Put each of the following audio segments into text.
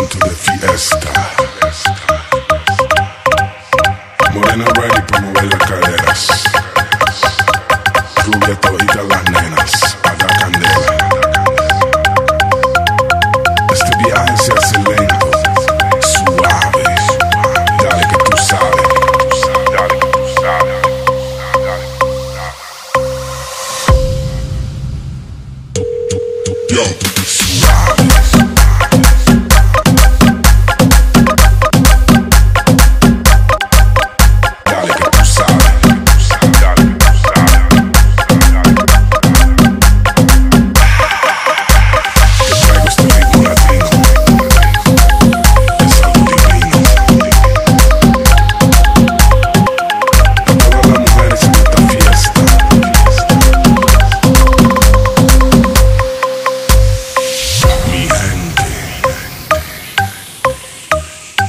Welcome to the fiesta. Morena ready para mover las caderas. Rubia todita las nenas, haga candela. Este viaje se hace lento, suave. Dale que tú sabes. Dale que tú sabes. Dale que tú sabes. Yo, suave.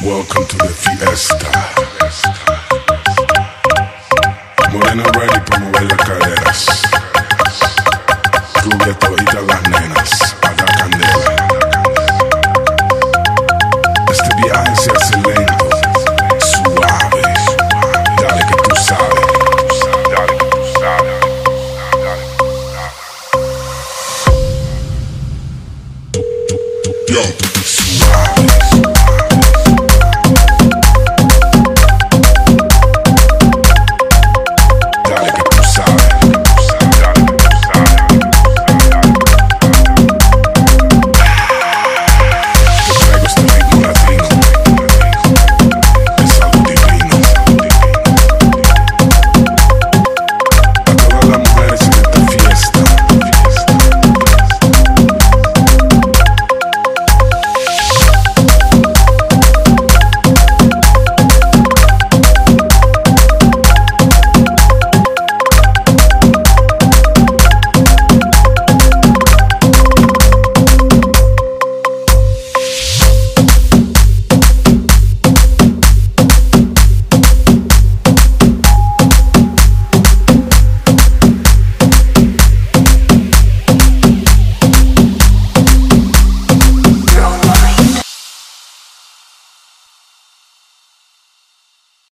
Welcome to the fiesta. Morena ready para